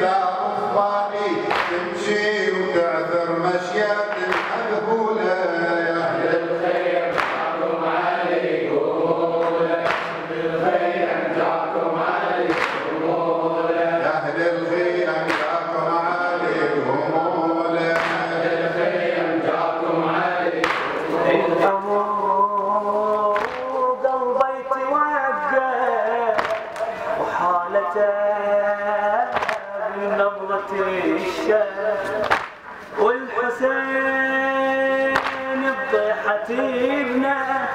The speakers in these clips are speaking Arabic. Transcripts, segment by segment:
دار الصبادي تمشي وتعثر مشيات المذهولة أهل الخير يا أهل الخيم جاكم عليكم مولا. الأمور قلبي توقف وحالته الشمس والحسين ابنه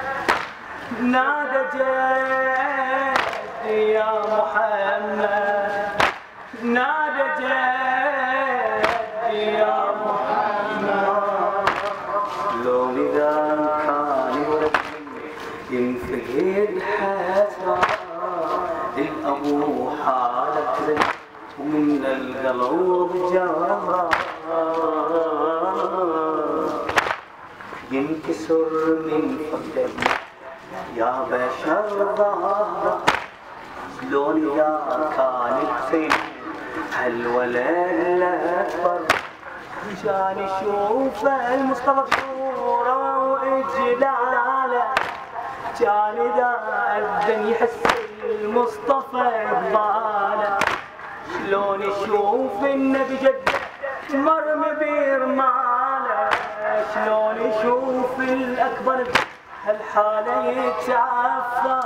نادى جدي يا محمد. نادى جدي يا محمد. لون إذا كان ينفقد حسرة الأبو حالته القلب جرى ينكسر من فقدك يا بشر ظهرك لون إذا كان يقتل هالولد الأكبر عشان يشوف المصطفى بصورة وإجلاله كان إذا أذن يحس المصطفى بباله شلون يشوف النبي جد مرمي برماله شلون يشوف الأكبر هالحالة يتعفى.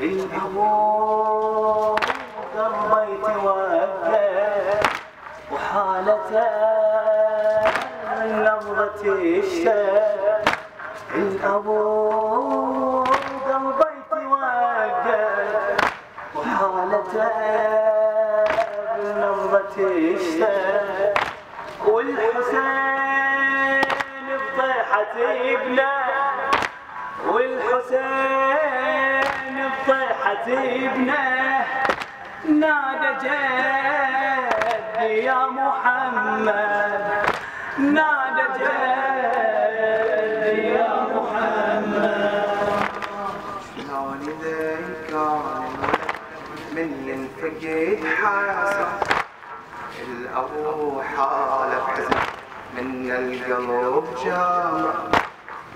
الأبو قلبي توقف وحالته نبضة الشام الأبو قلبي توقف وحالته نبضة والحسين بضيحة ابنه والحسين بطيحة ابنه نادى جدي يا محمد نادى جدي. ينفقد حاسة الأبو حالة بحزن من القلب جامع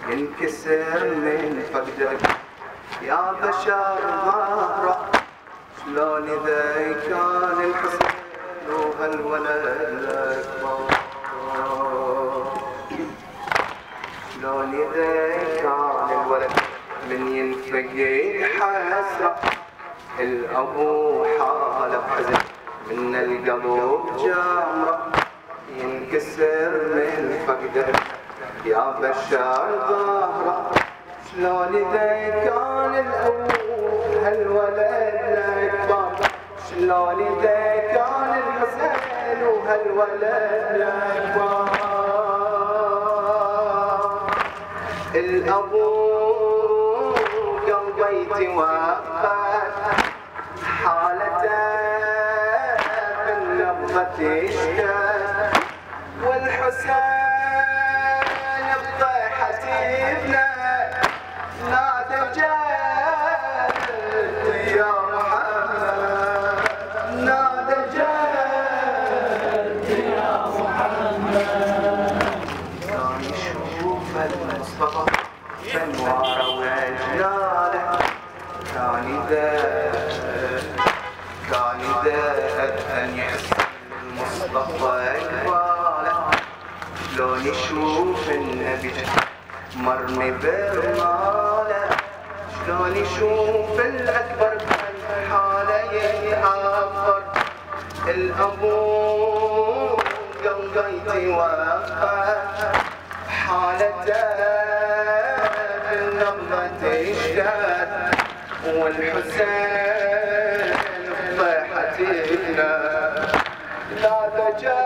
ينكسر من فقدك يا بشر ظهره شلون إذا كان الحسن وهالولد الأكبر شلون إذا كان الولد من ينفقد حسرة. الأبو حالة بحزن من القلب جامرة ينكسر من فقده. يا بشار ظهره شلون إذا كان الأبو هالولد الأكبر شلون إذا كان الحسين وهالولد الأكبر الأبو قلبي توفى المصطفى بانواره واجلاله كان اذا كان اذا ان يحس المصطفى اقباله شلون يشوف النبي مرمي برماله شلون يشوف الاكبر بهالحاله يتعفر الابو قلقيتي وقف حالته بالنبضة تشتد والحسين بضيحة ابنه لا تجد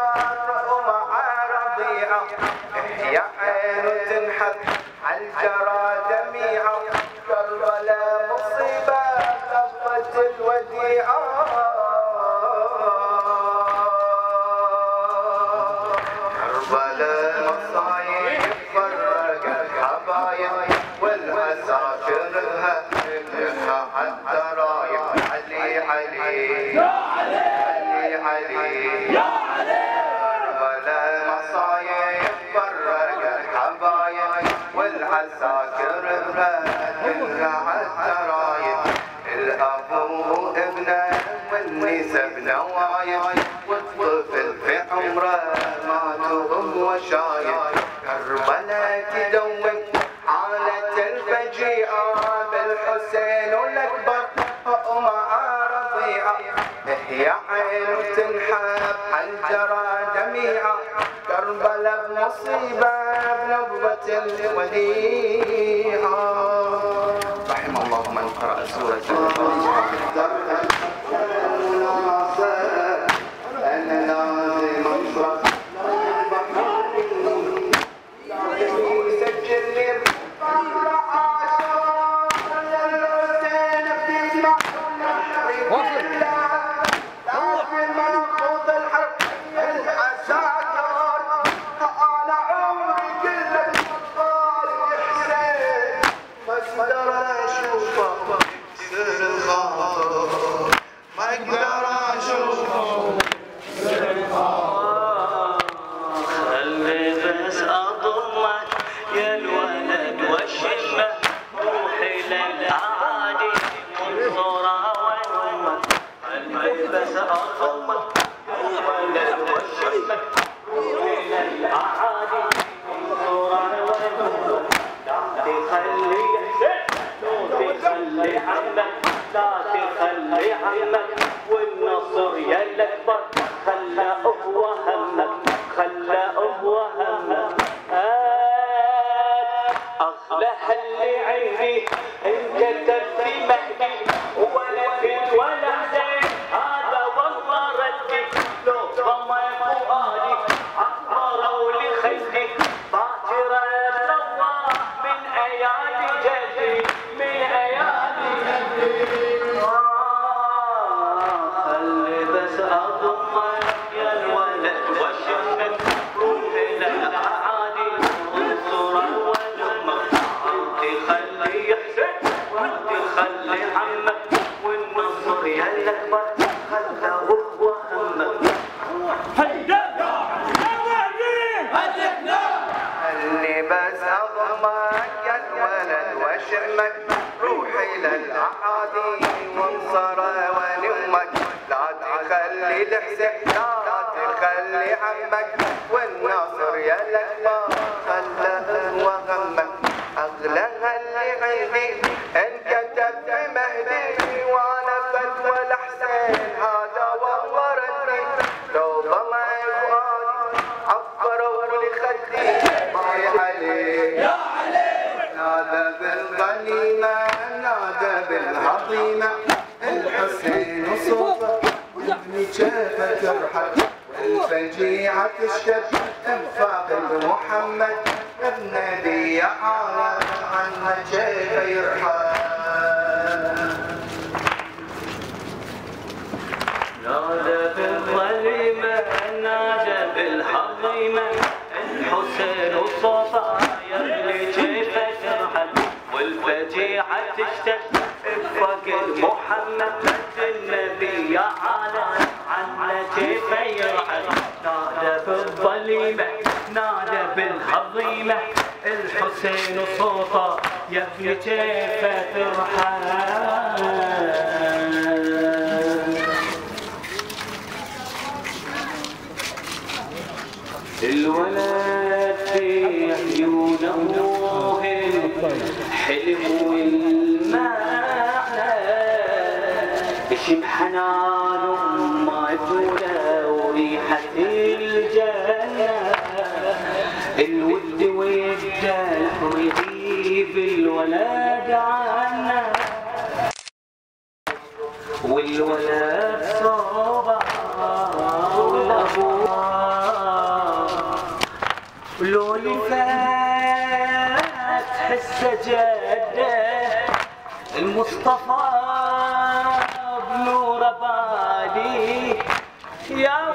يا عين تنحب عالجرى دميعة كربلاء مصيبة لفت الوديعة كربلاء مصايب والنساء بنوايب والطفل في عمره مات وهو شايب كربلاء تدور حالة الفجيعة بالحسين الأكبر ومع رضيعة يا عين تنحب حنجرة دميعة؟ كربلاء بمصيبة بنبضة الوديعة رحم الله من قرأ سورة الفاتحة. كيف ترحل الفجيعة تشتد انفاق محمد ذي حالة عنها كيف يرحل نادى بالظلمة نادى بالحظيمة الحسين وصوفه يبلي كيف ترحل. والفجيعة تشتد فقد محمد النبي يا يرحل نادى بالظلمة نادى بالحظيمة الحسين صوته يبني كيف ترحل الولد في عيونه حلم والمعنى اسم لولي فاتح السجادة. المصطفى بنور بالي يا